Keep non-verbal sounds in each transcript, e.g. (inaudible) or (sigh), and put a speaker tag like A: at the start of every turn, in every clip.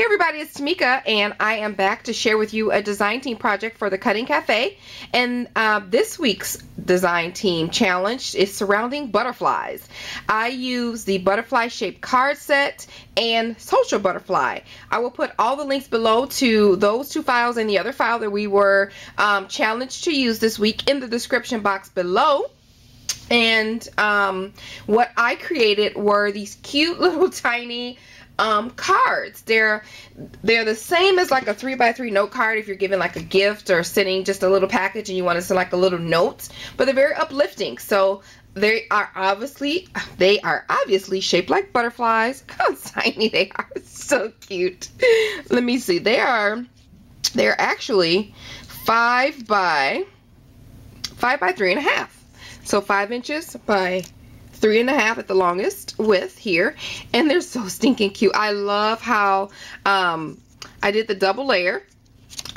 A: Hey everybody, it's Tamika and I am back to share with you a design team project for the Cutting Cafe. And uh, this week's design team challenge is surrounding butterflies. I use the butterfly shaped card set and social butterfly. I will put all the links below to those two files and the other file that we were um, challenged to use this week in the description box below and um, what I created were these cute (laughs) little tiny um, cards. They're they're the same as like a three by three note card if you're giving like a gift or sending just a little package and you want to send like a little note, but they're very uplifting. So they are obviously they are obviously shaped like butterflies. (laughs) How tiny they are, so cute. Let me see. They are they're actually five by five by three and a half. So five inches by three and a half at the longest width here. And they're so stinking cute. I love how um, I did the double layer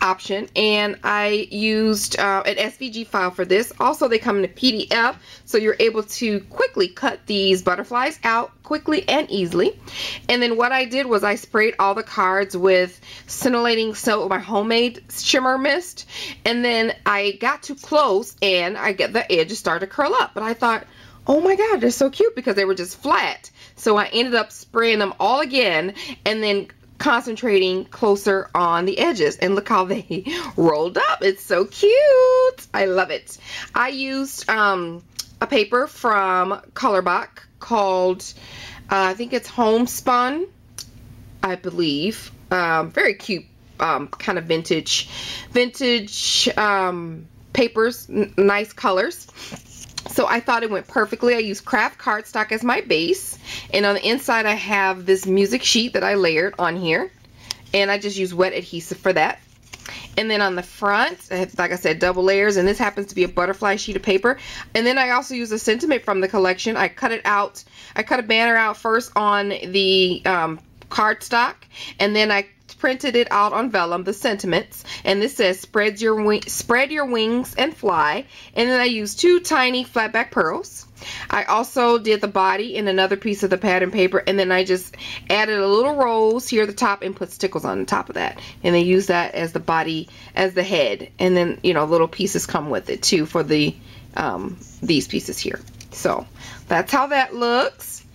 A: option and I used uh, an SVG file for this. Also they come in a PDF so you're able to quickly cut these butterflies out quickly and easily. And then what I did was I sprayed all the cards with scintillating so my homemade shimmer mist. And then I got too close and I get the edges started to curl up. But I thought oh my god they're so cute because they were just flat. So I ended up spraying them all again and then concentrating closer on the edges. And look how they (laughs) rolled up. It's so cute. I love it. I used um, a paper from Colorbok called uh, I think it's homespun I believe. Um, very cute um, kind of vintage vintage um, papers nice colors so I thought it went perfectly. I used craft cardstock as my base. And on the inside I have this music sheet that I layered on here. And I just use wet adhesive for that. And then on the front, like I said, double layers. And this happens to be a butterfly sheet of paper. And then I also use a sentiment from the collection. I cut it out. I cut a banner out first on the um, cardstock. And then I printed it out on vellum, the sentiments, and this says spread your spread your wings and fly. And then I used two tiny flat back pearls. I also did the body in another piece of the pattern paper and then I just added a little rose here at the top and put stickles on the top of that and then use that as the body as the head and then you know little pieces come with it too for the um, these pieces here so that's how that looks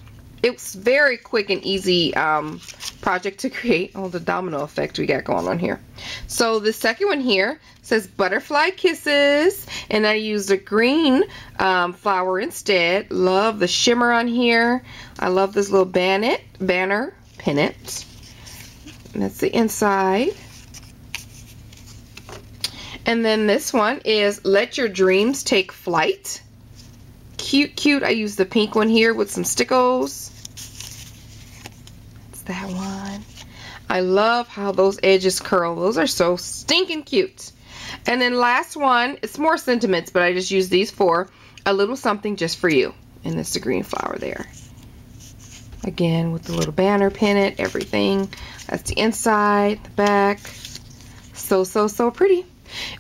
A: it's very quick and easy um, project to create. Oh, the domino effect we got going on here. So the second one here says Butterfly Kisses, and I used a green um, flower instead. Love the shimmer on here. I love this little banner, banner pennant. That's the inside. And then this one is Let Your Dreams Take Flight cute, cute. I used the pink one here with some stickles. That one. I love how those edges curl. Those are so stinking cute. And then last one, it's more sentiments, but I just use these for a little something just for you. And it's the green flower there. Again, with the little banner pennant, everything. That's the inside, the back. So, so, so pretty.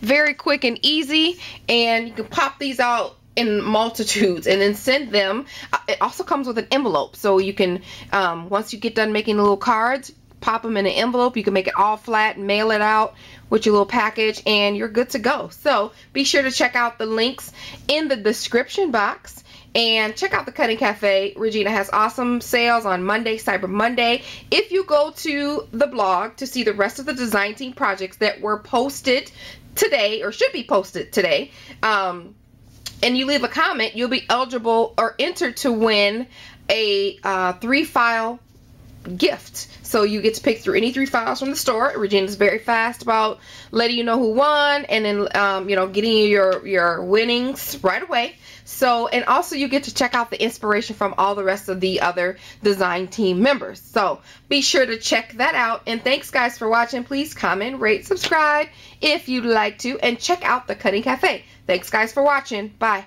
A: Very quick and easy. And you can pop these out in multitudes and then send them. Uh, it also comes with an envelope. So you can, um, once you get done making the little cards, pop them in an envelope. You can make it all flat, mail it out with your little package, and you're good to go. So be sure to check out the links in the description box. And check out the Cutting Cafe. Regina has awesome sales on Monday, Cyber Monday. If you go to the blog to see the rest of the design team projects that were posted today, or should be posted today, um, and you leave a comment, you'll be eligible or entered to win a uh, three file gift. So you get to pick through any three files from the store. Regina's very fast about letting you know who won and then, um, you know, getting you your, your winnings right away. So, and also you get to check out the inspiration from all the rest of the other design team members. So be sure to check that out. And thanks guys for watching. Please comment, rate, subscribe if you'd like to, and check out the Cutting Cafe. Thanks guys for watching. Bye.